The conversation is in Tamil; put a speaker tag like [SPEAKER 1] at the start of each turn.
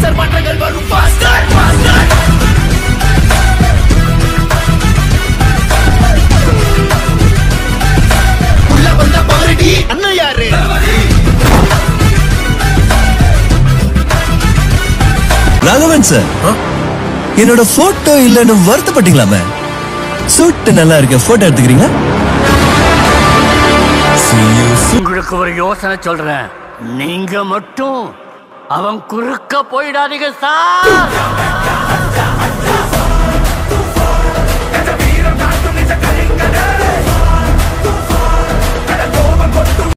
[SPEAKER 1] மாஸ்டர் மாற்றங்கள் வரும் உள்ள வந்த அண்ணன் யாரு?
[SPEAKER 2] ராகவன் சார் என்னோட போட்டோ இல்லைன்னு வருத்தப்பட்டீங்களாமே? சூட்டு நல்லா இருக்க போட்டோ எடுத்துக்கிறீங்க
[SPEAKER 3] உங்களுக்கு ஒரு யோசனை சொல்றேன். நீங்க மட்டும் அவன் குறுக்க போயிடாதீங்க சார்.